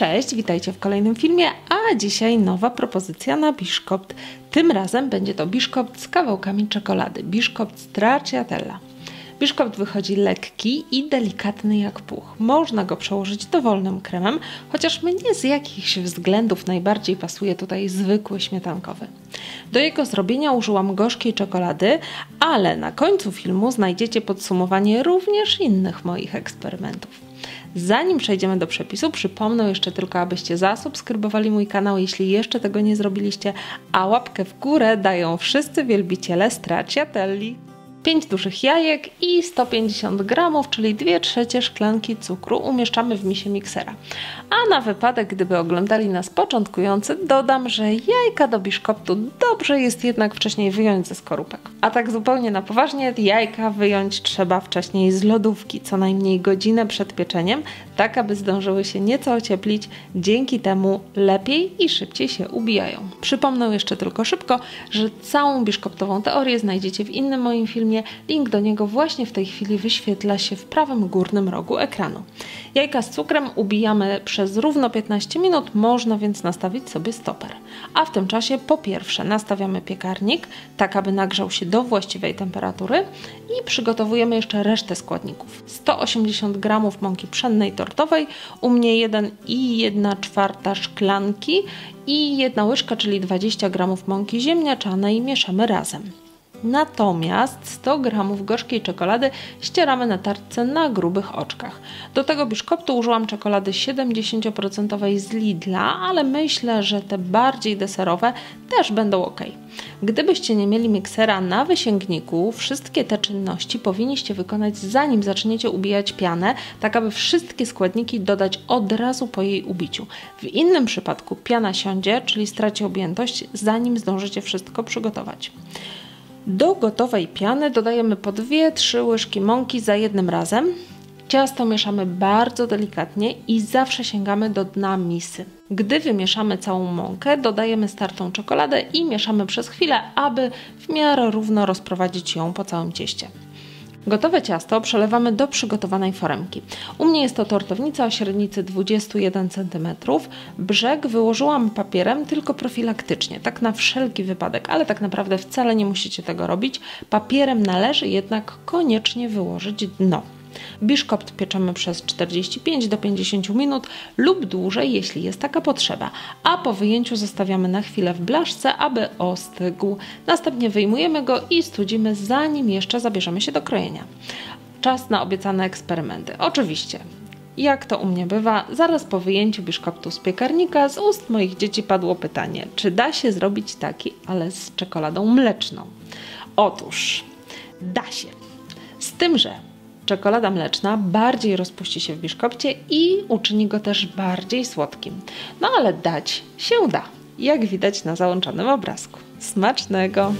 Cześć, witajcie w kolejnym filmie, a dzisiaj nowa propozycja na biszkopt. Tym razem będzie to biszkopt z kawałkami czekolady, biszkopt stracciatella. Biszkopt wychodzi lekki i delikatny jak puch. Można go przełożyć dowolnym kremem, chociaż mnie z jakichś względów najbardziej pasuje tutaj zwykły śmietankowy. Do jego zrobienia użyłam gorzkiej czekolady, ale na końcu filmu znajdziecie podsumowanie również innych moich eksperymentów. Zanim przejdziemy do przepisu, przypomnę jeszcze tylko, abyście zasubskrybowali mój kanał, jeśli jeszcze tego nie zrobiliście, a łapkę w górę dają wszyscy wielbiciele Stracciatelli. 5 dużych jajek i 150 gramów, czyli 2 trzecie szklanki cukru umieszczamy w misie miksera. A na wypadek, gdyby oglądali nas początkujący, dodam, że jajka do biszkoptu dobrze jest jednak wcześniej wyjąć ze skorupek. A tak zupełnie na poważnie, jajka wyjąć trzeba wcześniej z lodówki, co najmniej godzinę przed pieczeniem, tak aby zdążyły się nieco ocieplić, dzięki temu lepiej i szybciej się ubijają. Przypomnę jeszcze tylko szybko, że całą biszkoptową teorię znajdziecie w innym moim filmie, Link do niego właśnie w tej chwili wyświetla się w prawym górnym rogu ekranu. Jajka z cukrem ubijamy przez równo 15 minut, można więc nastawić sobie stoper. A w tym czasie po pierwsze nastawiamy piekarnik, tak aby nagrzał się do właściwej temperatury i przygotowujemy jeszcze resztę składników. 180 g mąki pszennej tortowej, u mnie 1 i 1 czwarta szklanki i jedna łyżka, czyli 20 g mąki ziemniaczanej mieszamy razem. Natomiast 100 g gorzkiej czekolady ścieramy na tarce na grubych oczkach. Do tego biszkoptu użyłam czekolady 70% z Lidla, ale myślę, że te bardziej deserowe też będą ok. Gdybyście nie mieli miksera na wysięgniku, wszystkie te czynności powinniście wykonać zanim zaczniecie ubijać pianę, tak aby wszystkie składniki dodać od razu po jej ubiciu. W innym przypadku piana siądzie, czyli straci objętość, zanim zdążycie wszystko przygotować. Do gotowej piany dodajemy po 2-3 łyżki mąki za jednym razem. Ciasto mieszamy bardzo delikatnie i zawsze sięgamy do dna misy. Gdy wymieszamy całą mąkę, dodajemy startą czekoladę i mieszamy przez chwilę, aby w miarę równo rozprowadzić ją po całym cieście. Gotowe ciasto przelewamy do przygotowanej foremki. U mnie jest to tortownica o średnicy 21 cm. Brzeg wyłożyłam papierem tylko profilaktycznie, tak na wszelki wypadek, ale tak naprawdę wcale nie musicie tego robić. Papierem należy jednak koniecznie wyłożyć dno. Biszkopt pieczemy przez 45 do 50 minut lub dłużej, jeśli jest taka potrzeba, a po wyjęciu zostawiamy na chwilę w blaszce, aby ostygł. Następnie wyjmujemy go i studzimy, zanim jeszcze zabierzemy się do krojenia. Czas na obiecane eksperymenty. Oczywiście, jak to u mnie bywa, zaraz po wyjęciu biszkoptu z piekarnika z ust moich dzieci padło pytanie, czy da się zrobić taki, ale z czekoladą mleczną? Otóż, da się. Z tym, że czekolada mleczna bardziej rozpuści się w biszkopcie i uczyni go też bardziej słodkim. No ale dać się da, jak widać na załączonym obrazku. Smacznego!